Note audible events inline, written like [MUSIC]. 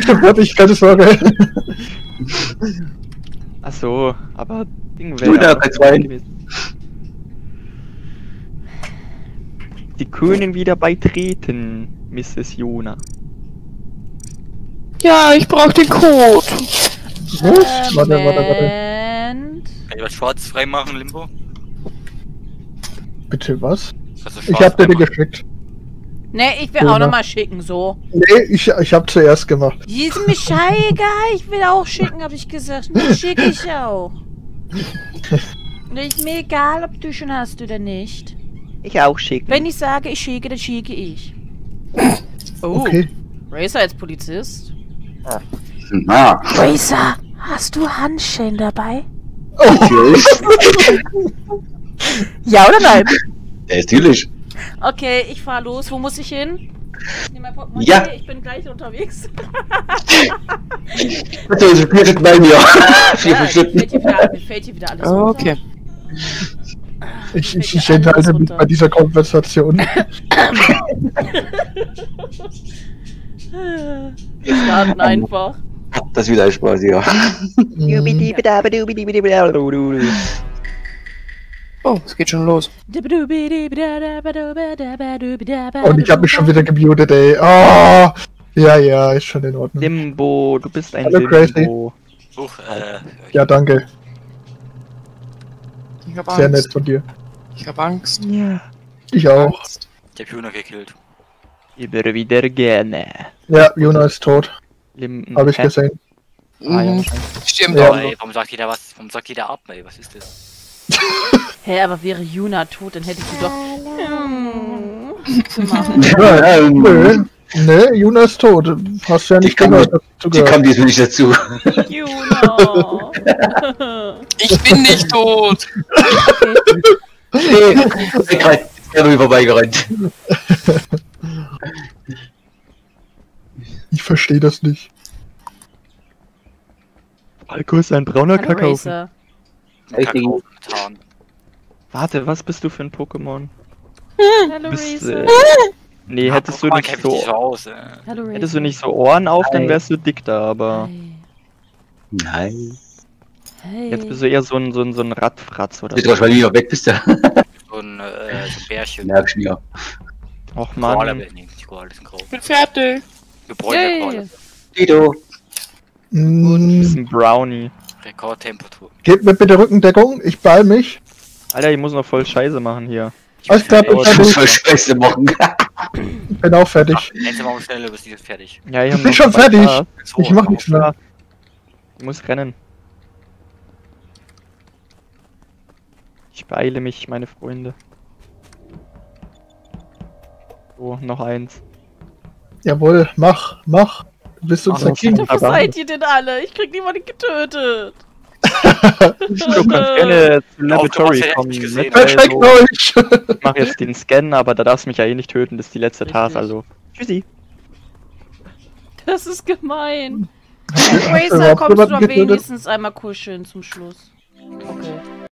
Stimmt, ich keine Sorge. Ach so, aber Ding wäre bei zwei. Sie können wieder beitreten, Mrs. Jona. Ja, ich brauch den Code. Was? Warte, warte, warte. Kann ich was schwarz freimachen, Limbo? Bitte was? Du Ich hab dir den geschickt. Ne, ich will Ja. auch nochmal schicken, so. Nee, ich, ich hab zuerst gemacht. Ist mir scheißegal, ich will auch schicken, habe ich gesagt. Ne, schicke ich auch. [LAUGHS] Ist mir egal, ob du schon hast oder nicht. Ich auch schicken. Wenn ich sage, ich schicke, dann schicke ich. Oh, Okay. Racer als Polizist. Ah, Racer, hast du Handschellen dabei? okay. [LAUGHS] Ja oder nein? Natürlich. Okay, ich fahr los. Wo muss ich hin? Portemonnaie, Ja. ich bin gleich unterwegs. Also, ich bin jetzt bei mir. [LAUGHS] Ja, fällt hier wieder, fällt hier wieder alles runter. Okay. Ich, Fällt ich, dir ich enthalte mich bei dieser Konversation. [LAUGHS] Wir starten einfach. Das ist wieder ein Spaß hier. Mhm. Oh, es geht schon los. Und ich habe mich schon wieder gemutet, ey. Oh, ja, ja, ist schon in Ordnung. Limbo, du bist ein Hallo, Crazy. Limbo. Huch, äh, Ja, danke. Ich hab Sehr nett Angst. von dir. Ich hab Angst. Ja. Ich auch. Angst. ich hab Juna gekillt. Ich würde wieder gerne. Ja, Jona ist tot. Lim Habe ich gesehen. Ah, ja. Mhm. Stimmt Ja. ey, warum sagt jeder was? Warum sagt jeder ab, ey? Was ist das? Hä, aber wäre Juna tot, dann hätte ich sie doch. Ja, Nö, nö, Juna ist tot. Hast du ja nicht Ich kann gehört. nicht- dass du Die kam diesmal nicht dazu. Juna! Ich bin nicht tot. Nee, ich bin gerade vorbeigerannt. Ich verstehe das nicht. Falco ist ein brauner Kakao. Richtig. Warte, was bist du für ein Pokémon? Hallo, Du bist, äh, nee, hättest du Pokémon nicht so, so aus, äh. Hallo, hättest du nicht so Ohren auf, dann Hi. wärst du dick da, aber. Nein. Hey. jetzt bist du eher so ein, so ein, so ein Radfratz oder so. raus, weil du wieder weg bist. Ja. So ein, äh, so ein Bärchen. Merkst du ja. Och nicht ein Grau. Ich bin fertig. Yay. Koala. Tito. Du Mm, bist ein Brownie. Rekordtemperatur. gebt mir bitte Rückendeckung, ich beeil mich. Alter, ich muss noch voll Scheiße machen hier. Klar, bin Oh, Ich muss voll Scheiße machen. Ich bin auch fertig. Nenn mal schnell, bist du fertig. Ja, ich, Ich bin schon fertig. So, Ich mach nichts mehr. Ich muss rennen. Ich beeile mich, meine Freunde. So, noch eins. Jawohl, mach, mach. Du bist unser Ach, King. Wo seid ihr denn alle? Ich krieg niemanden getötet. Du kannst gerne zu Laboratory kommen. Mit, also, euch. ich mach jetzt den Scan, aber da darfst du mich ja eh nicht töten, das ist die letzte Richtig. Task, also. Tschüssi. Das ist gemein. [LAUGHS] Du Racer, kommst du getötet? wenigstens einmal kuscheln zum Schluss.